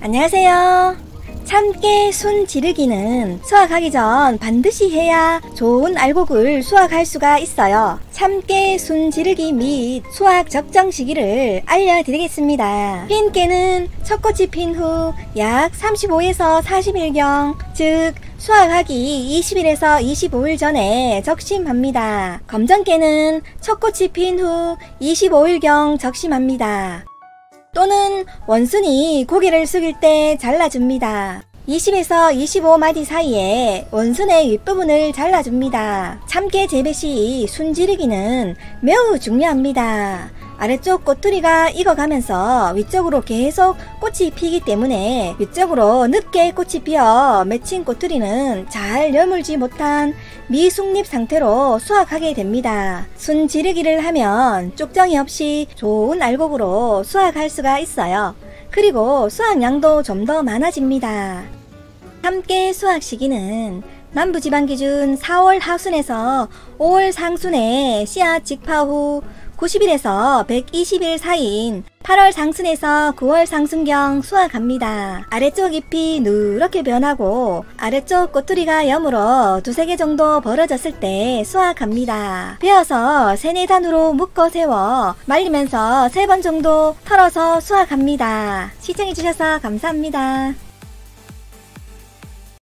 안녕하세요. 참깨 순 지르기는 수확하기 전 반드시 해야 좋은 알곡을 수확할 수가 있어요. 참깨 순 지르기 및 수확 적정 시기를 알려드리겠습니다. 핀 깨는 첫 꽃이 핀 후 약 35에서 40일경, 즉 수확하기 20일에서 25일 전에 적심합니다. 검정깨는 첫 꽃이 핀 후 25일경 적심합니다. 또는 원순이 고개를 숙일 때 잘라줍니다. 20에서 25마디 사이에 원순의 윗부분을 잘라줍니다. 참깨 재배 시 순지르기는 매우 중요합니다. 아래쪽 꽃두리가 익어가면서 위쪽으로 계속 꽃이 피기 때문에 위쪽으로 늦게 꽃이 피어 맺힌 꽃두리는 잘 여물지 못한 미숙립 상태로 수확하게 됩니다. 순 지르기를 하면 쪽정이 없이 좋은 알곡으로 수확할 수가 있어요. 그리고 수확량도 좀 더 많아집니다. 함께 수확 시기는 남부지방 기준 4월 하순에서 5월 상순에 씨앗 직파 후 90일에서 120일 사이인 8월 상순에서 9월 상순경 수확합니다. 아래쪽 잎이 누렇게 변하고 아래쪽 꼬투리가 여물어 두세 개 정도 벌어졌을 때 수확합니다. 베어서 세네 단으로 묶어 세워 말리면서 세 번 정도 털어서 수확합니다. 시청해주셔서 감사합니다.